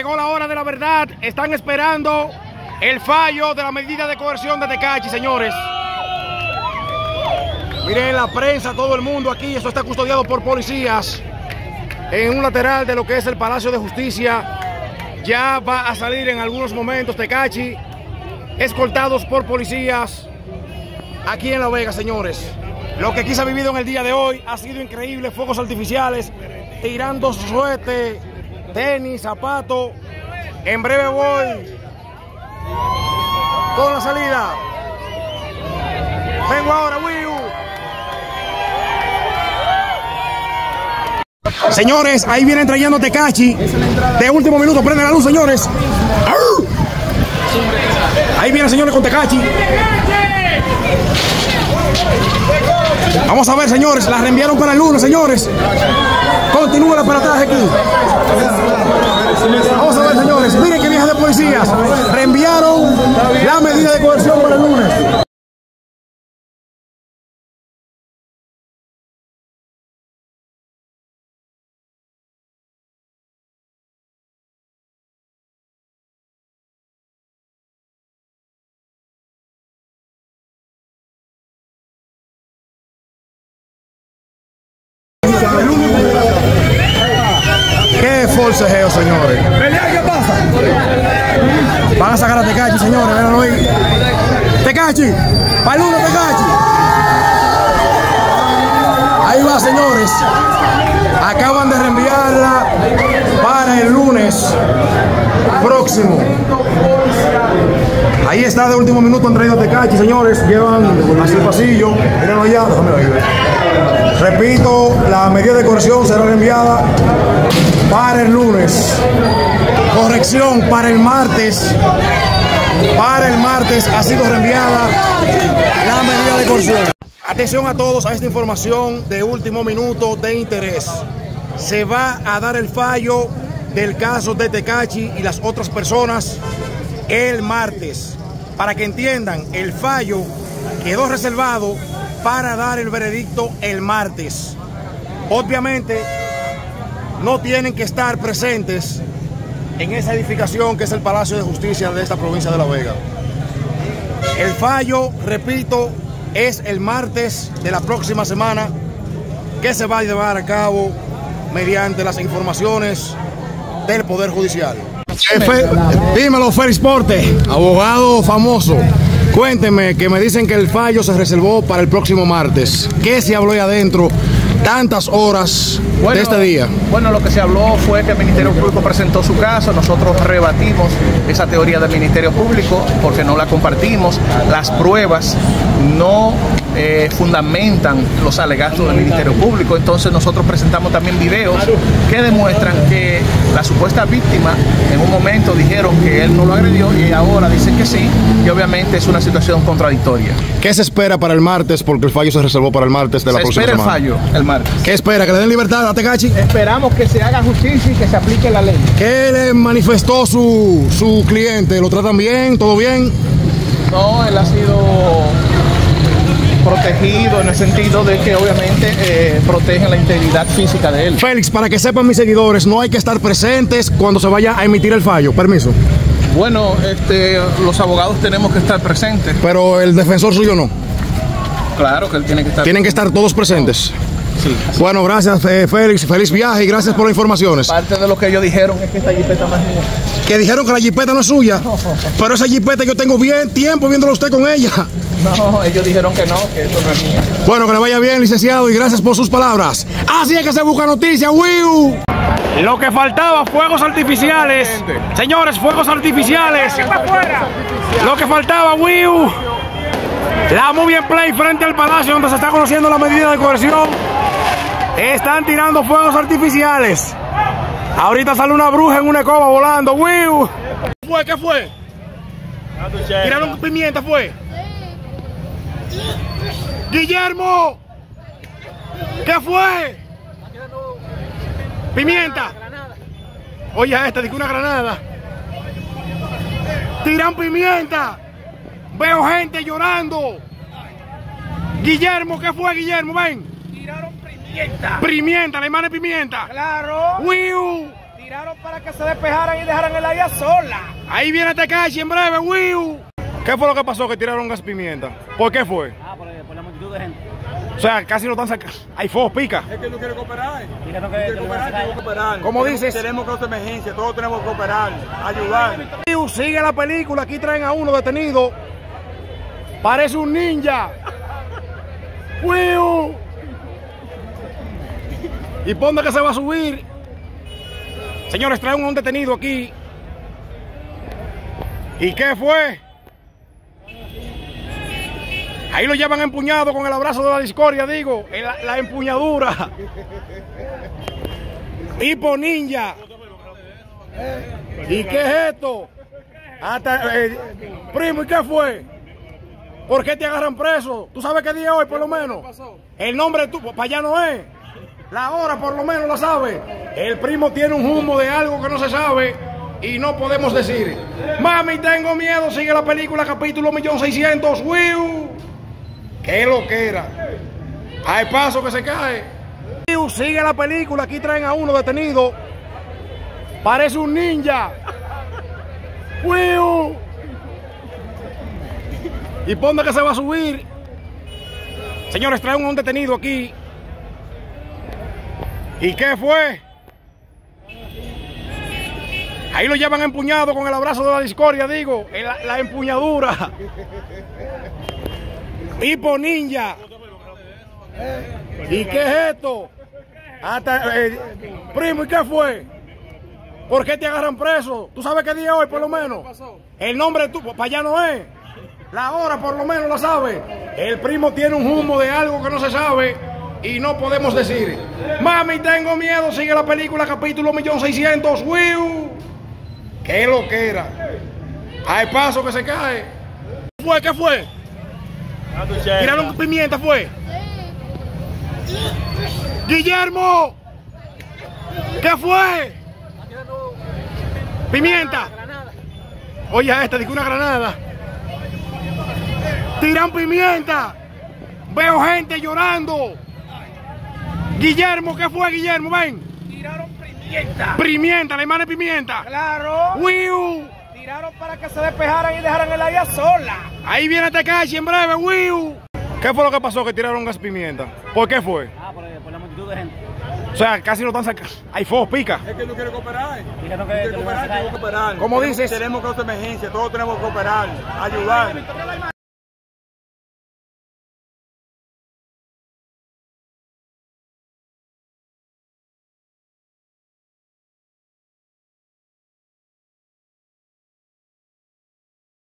Llegó la hora de la verdad. Están esperando el fallo de la medida de coerción de Tecachi, señores. Miren la prensa, todo el mundo aquí. Esto está custodiado por policías. En un lateral de lo que es el Palacio de Justicia. Ya va a salir en algunos momentos Tecachi. Escoltados por policías. Aquí en La Vega, señores. Lo que aquí se ha vivido en el día de hoy ha sido increíble. Fuegos artificiales, tirando suete, tenis, zapatos. En breve voy con la salida. Vengo ahora, Wiu. Señores, ahí vienen trayendo Tecachi. De último minuto, prende la luz, señores. Ahí vienen, señores, con Tecachi. Vamos a ver, señores, la reenviaron para el lunes, señores. Continúa el aparataje aquí. Vamos a ver, señores, miren qué vieja de policías. Reenviaron la medida de coerción forcejeo, señores. ¿Qué pasa? Van a sacar a Tecachi, señores. Véanlo ahí. Tecachi. Paludo, Tecachi. Ahí va, señores. Acaban de reenviarla para el lunes próximo. Ahí está de último minuto han traído a Tecachi, señores. Llevan hacia el pasillo. Allá, déjame ver. Repito, la medida de corrección será enviada para el lunes. Corrección para el martes. Para el martes ha sido reenviada la medida de corrección. Atención a todos a esta información de último minuto de interés. Se va a dar el fallo del caso de Tecachi y las otras personas el martes. Para que entiendan, el fallo quedó reservado para dar el veredicto el martes. Obviamente, no tienen que estar presentes en esa edificación que es el Palacio de Justicia de esta provincia de La Vega. El fallo, repito, es el martes de la próxima semana que se va a llevar a cabo mediante las informaciones del Poder Judicial. Dímelo, Félix Porte, abogado famoso. Cuénteme que me dicen que el fallo se reservó para el próximo martes. ¿Qué se habló ahí adentro? Tantas horas Bueno, de este día. Bueno, lo que se habló fue que el Ministerio Público presentó su caso, nosotros rebatimos esa teoría del Ministerio Público porque no la compartimos. Las pruebas no eh, fundamentan los alegatos del Ministerio Público, entonces nosotros presentamos también videos que demuestran que la supuesta víctima en un momento dijeron que él no lo agredió y ahora dicen que sí, y obviamente es una situación contradictoria. ¿Qué se espera para el martes? Porque el fallo se reservó para el martes de la Se próxima espera el semana. fallo el martes. ¿Qué espera? ¿Que le den libertad a Tecachi? Esperamos que se haga justicia y que se aplique la ley. ¿Qué le manifestó su, su cliente? ¿Lo tratan bien? ¿Todo bien? No, él ha sido protegido en el sentido de que obviamente eh, protegen la integridad física de él. Félix, para que sepan mis seguidores, no hay que estar presentes cuando se vaya a emitir el fallo. Permiso. Bueno, este, los abogados tenemos que estar presentes. Pero el defensor suyo no. Claro que él tiene que estar. Tienen que estar todos presentes. Sí. Bueno, gracias eh, Félix. Feliz viaje y gracias por las informaciones. Parte de lo que ellos dijeron es que esta jipeta más mía. Que dijeron que la jipeta no es suya. Pero esa jipeta yo tengo bien tiempo viéndolo a usted con ella. No, ellos dijeron que no, que esto no es mía. Bueno, que le vaya bien, licenciado, y gracias por sus palabras. Así es que se busca noticia, Wiu. Lo que faltaba, fuegos artificiales. Señores, fuegos artificiales. Lo que faltaba, Wiu. La Movie en Play frente al palacio donde se está conociendo la medida de coerción. Están tirando fuegos artificiales. Ahorita sale una bruja en una escoba volando. Wiu. ¿Qué fue? ¿Qué fue? Tiraron pimienta, fue. Guillermo. ¿Qué fue? Pimienta. Oye, a esta, dice una granada. Tiran pimienta. Veo gente llorando. Guillermo, ¿qué fue, Guillermo? Ven. Tiraron pimienta. Pimienta, la hermana de pimienta. Claro. Wiu. Tiraron para que se despejaran y dejaran el área sola. Ahí viene Tecachi en breve, Wiu. ¿Qué fue lo que pasó que tiraron gas pimienta? ¿Por qué fue? Ah, por, por la multitud de gente. O sea, casi lo están sacando. Hay fuego, pica. Es que no quiere cooperar. Dijeron que, No que quiere cooperar, que cooperar. ¿Cómo Tenemos- dices? Tenemos causa de emergencia, todos tenemos que cooperar, ayudar. Wiu, Sigue la película, aquí traen a uno detenido. Parece un ninja. Wiu. ¿Y por dónde que se va a subir? Señores, traen un detenido aquí. ¿Y qué fue? Ahí lo llevan empuñado con el abrazo de la discordia, digo, la, empuñadura. Hipo ninja. ¿Y qué es esto? Hasta, eh, primo, ¿y qué fue? ¿Por qué te agarran preso? ¿Tú sabes qué día hoy, por lo menos? El nombre tú, para allá no es. La hora, por lo menos, la sabe. El primo tiene un humo de algo que no se sabe y no podemos decir. Mami, tengo miedo. Sigue la película, capítulo millón seiscientos. ¡Wiu! ¡Qué lo que era! Hay paso que se cae. ¡Wiu! Sigue la película. Aquí traen a uno detenido. Parece un ninja. ¡Wiu! ¿Y por dónde que se va a subir? Señores, traen a un detenido aquí. ¿Y qué fue? Ahí lo llevan empuñado con el abrazo de la discordia, digo, la, empuñadura. Hipo ninja. ¿Y qué es esto? Eh, primo, ¿y qué fue? ¿Por qué te agarran preso? ¿Tú sabes qué día hoy, por lo menos? El nombre tú, para allá no es. La hora, por lo menos, la sabe. El primo tiene un humo de algo que no se sabe y no podemos decir. Mami, tengo miedo. Sigue la película, capítulo millón seiscientos. ¡Wiu! ¡Qué lo que era! Hay paso que se cae. ¿Qué fue? ¿Qué fue? Tiraron pimienta, fue. Guillermo. ¿Qué fue? Pimienta. Oye, esta, digo una granada. Tiran pimienta. Veo gente llorando. Guillermo, ¿qué fue, Guillermo? Ven. Tiraron pimienta. Pimienta, la hermana de pimienta. Claro. Wiu. Tiraron para que se despejaran y dejaran el área sola. Ahí viene Tecachi en breve, Wiu. ¿Qué fue lo que pasó que tiraron gas pimienta? ¿Por qué fue? Ah, por, por la multitud de gente. O sea, casi lo están sacando. Hay fuego, pica. Es que no quiere cooperar. Dijeron No que, quiere que cooperar, tenemos que sacar. cooperar. ¿Cómo Tenemos- dices? Tenemos causa de emergencia, todos tenemos que cooperar, ayudar.